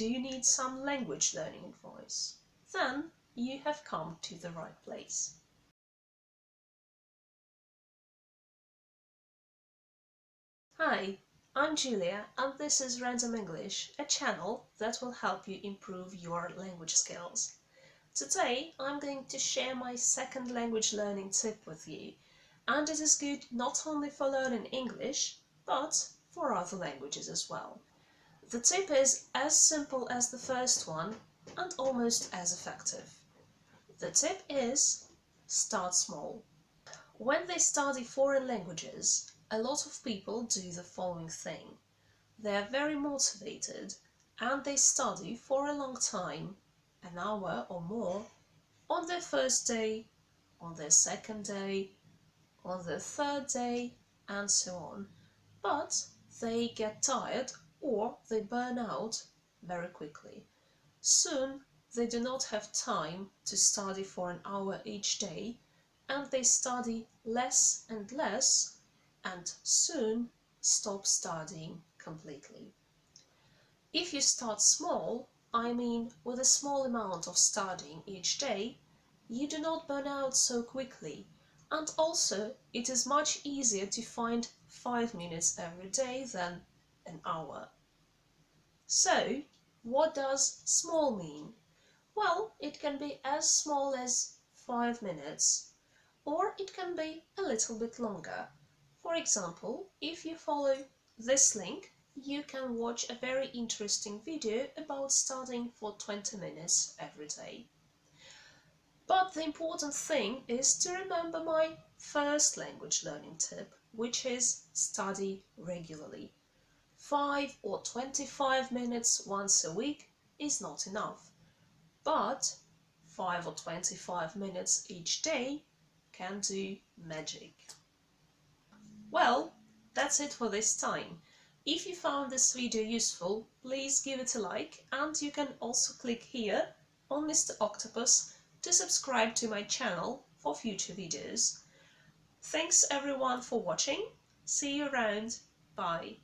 Do you need some language learning advice? Then you have come to the right place. Hi, I'm Julia and this is Random English, a channel that will help you improve your language skills. Today I'm going to share my second language learning tip with you and it is good not only for learning English but for other languages as well. The tip is as simple as the first one and almost as effective. The tip is start small. When they study foreign languages, a lot of people do the following thing. They are very motivated and they study for a long time, an hour or more, on their first day, on their second day, on their third day, and so on. But they get tired or they burn out very quickly. Soon they do not have time to study for an hour each day and they study less and less and soon stop studying completely. If you start small, I mean with a small amount of studying each day, you do not burn out so quickly and also it is much easier to find five minutes every day than an hour. So, what does small mean? Well, it can be as small as five minutes or it can be a little bit longer. For example, if you follow this link, you can watch a very interesting video about studying for 20 minutes every day. But the important thing is to remember my first language learning tip, which is study regularly. 5 or 25 minutes once a week is not enough, but 5 or 25 minutes each day can do magic. Well, that's it for this time. If you found this video useful, please give it a like and you can also click here on Mr. Octopus to subscribe to my channel for future videos. Thanks everyone for watching. See you around. Bye.